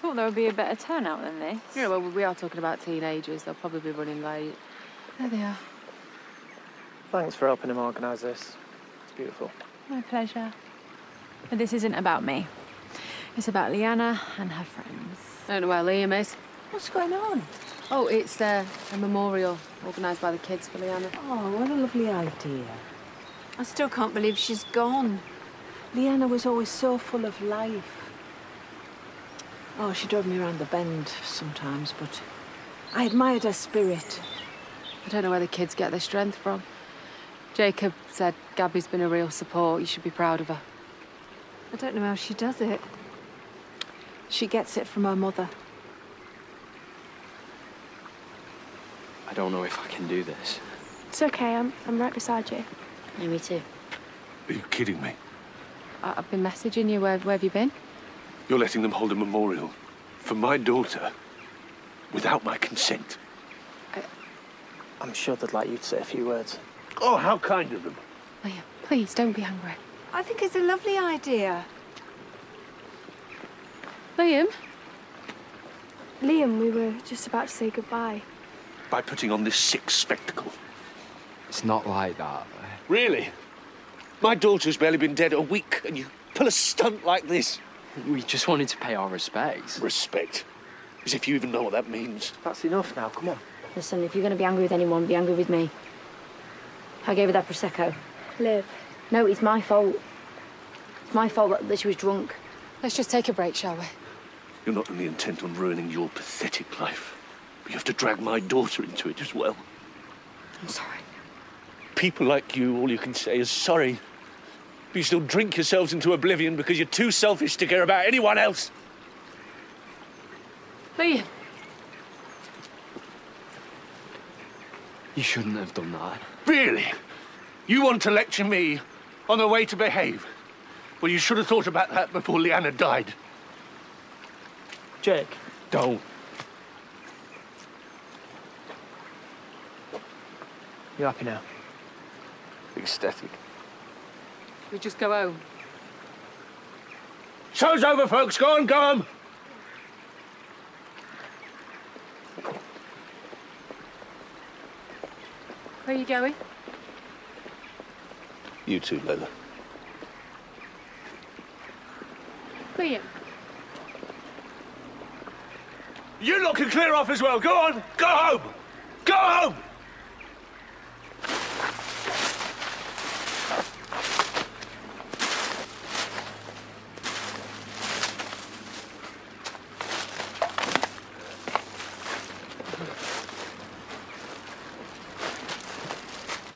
thought there would be a better turnout than this. Yeah, well, we are talking about teenagers. They'll probably be running late. There they are. Thanks for helping him organise this. It's beautiful. My pleasure. But this isn't about me. It's about Leanna and her friends. I don't know where Liam is. What's going on? Oh, it's uh, a memorial organised by the kids for Leanna. Oh, what a lovely idea. I still can't believe she's gone. Leanna was always so full of life. Oh, she drove me around the bend sometimes, but I admired her spirit. I don't know where the kids get their strength from. Jacob said Gabby's been a real support. You should be proud of her. I don't know how she does it. She gets it from her mother. I don't know if I can do this. It's okay, I'm, I'm right beside you. Yeah, me too. Are you kidding me? I- I've been messaging you. Where, where have you been? You're letting them hold a memorial for my daughter without my consent. I'm sure they'd like you to say a few words. Oh, how kind of them. Oh, Liam, please don't be angry. I think it's a lovely idea. Liam? Liam, we were just about to say goodbye. By putting on this sick spectacle. It's not like that. Really? My daughter's barely been dead a week, and you pull a stunt like this. We just wanted to pay our respects. Respect. As if you even know what that means. That's enough now, come on. Listen, if you're going to be angry with anyone, be angry with me. I gave her that Prosecco. Liv. No, it's my fault. It's my fault that, that she was drunk. Let's just take a break, shall we? You're not only intent on ruining your pathetic life, but you have to drag my daughter into it as well. I'm sorry. People like you, all you can say is sorry. But you still drink yourselves into oblivion because you're too selfish to care about anyone else. Liam. You shouldn't have done that. Really? You want to lecture me on the way to behave? Well, you should have thought about that before Leanna died. Jake, Don't. you happy now? Ecstatic. We just go home. Show's over, folks. Go on, go on. Where are you going? You too, Lola. Liam. You lot can clear off as well. Go on. Go home. Go home.